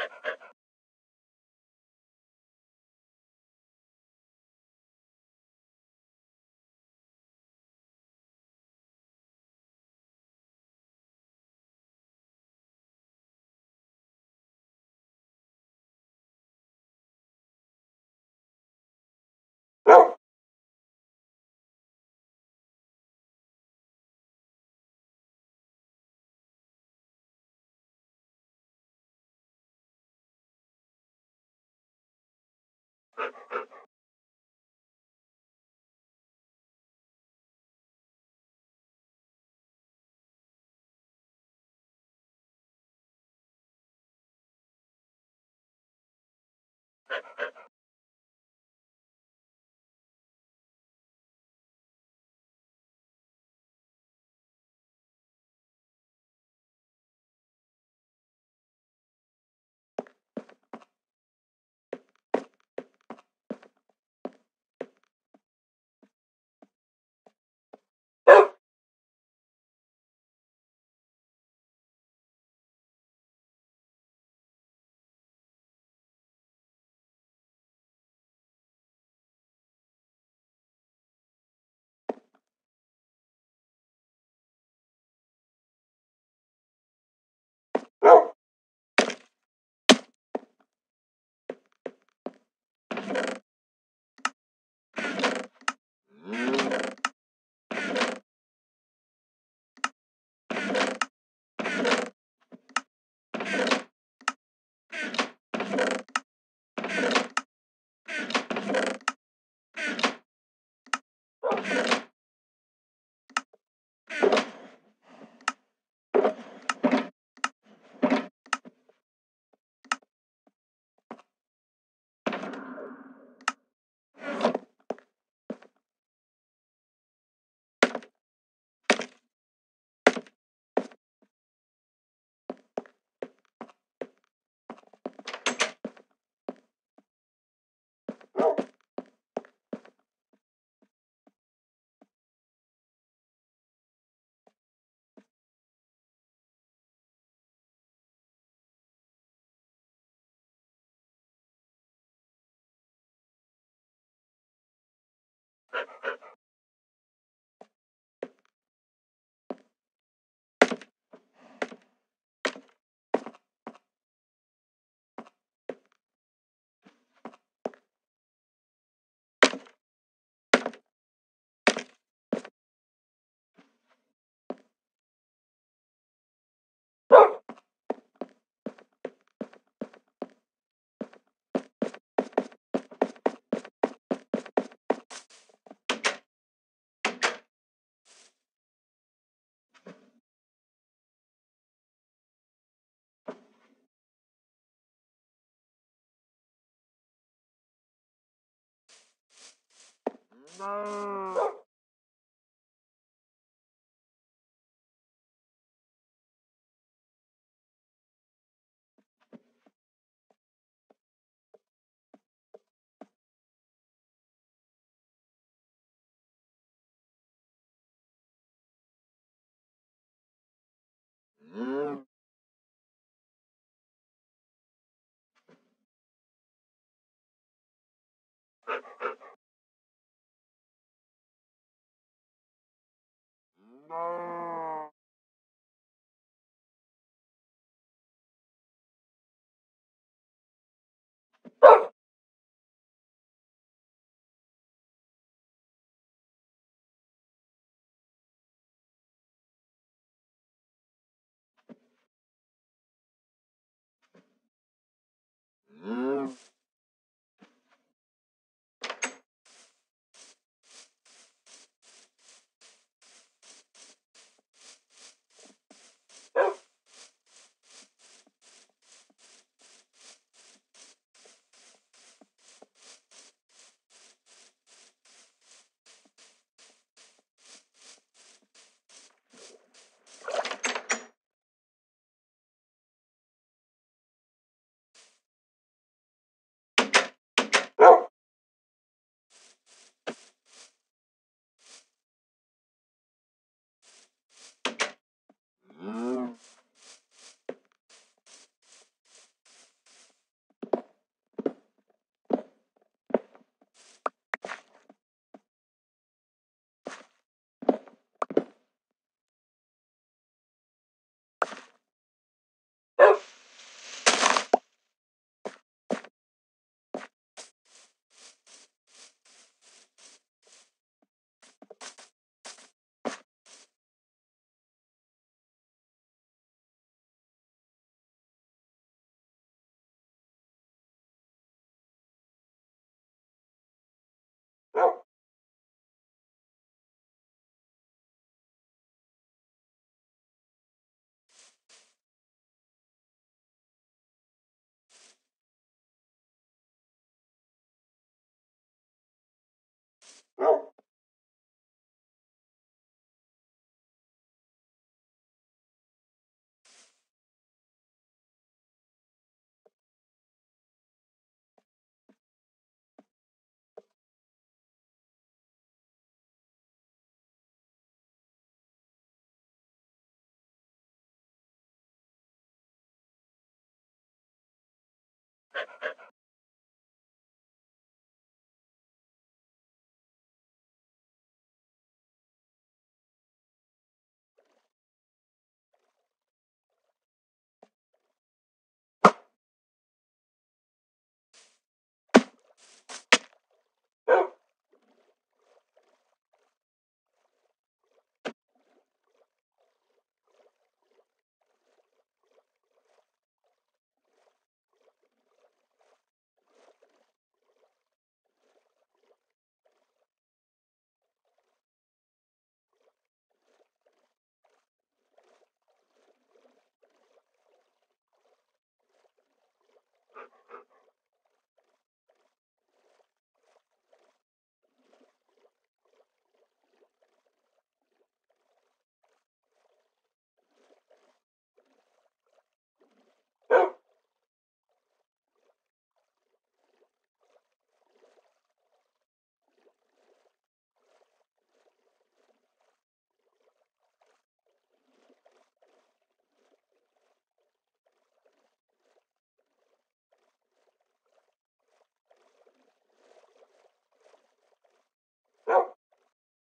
you No. No. you